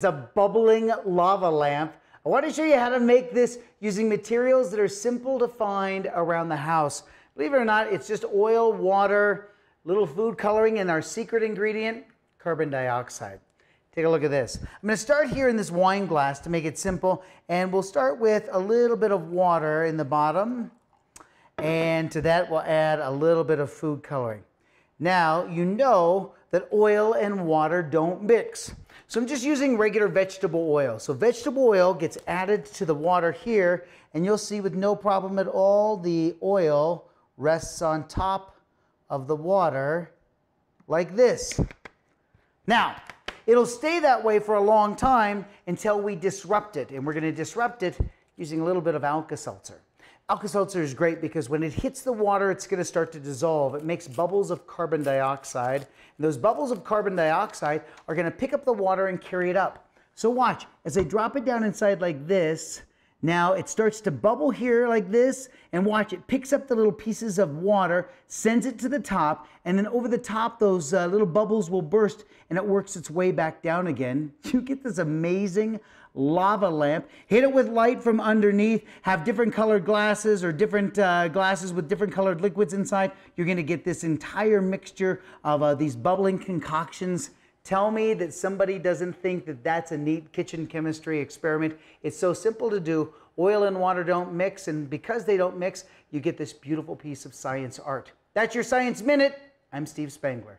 It's a bubbling lava lamp. I want to show you how to make this using materials that are simple to find around the house. Believe it or not, it's just oil, water, little food coloring, and our secret ingredient, carbon dioxide. Take a look at this. I'm going to start here in this wine glass to make it simple, and we'll start with a little bit of water in the bottom, and to that we'll add a little bit of food coloring. Now, you know that oil and water don't mix. So I'm just using regular vegetable oil. So vegetable oil gets added to the water here, and you'll see with no problem at all, the oil rests on top of the water like this. Now, it'll stay that way for a long time until we disrupt it, and we're gonna disrupt it using a little bit of Alka-Seltzer. Alka-Seltzer is great because when it hits the water, it's going to start to dissolve. It makes bubbles of carbon dioxide. And those bubbles of carbon dioxide are going to pick up the water and carry it up. So watch, as I drop it down inside like this, now it starts to bubble here like this, and watch, it picks up the little pieces of water, sends it to the top, and then over the top, those uh, little bubbles will burst, and it works its way back down again. You get this amazing lava lamp. Hit it with light from underneath, have different colored glasses or different uh, glasses with different colored liquids inside. You're gonna get this entire mixture of uh, these bubbling concoctions Tell me that somebody doesn't think that that's a neat kitchen chemistry experiment. It's so simple to do. Oil and water don't mix, and because they don't mix, you get this beautiful piece of science art. That's your Science Minute. I'm Steve Spangler.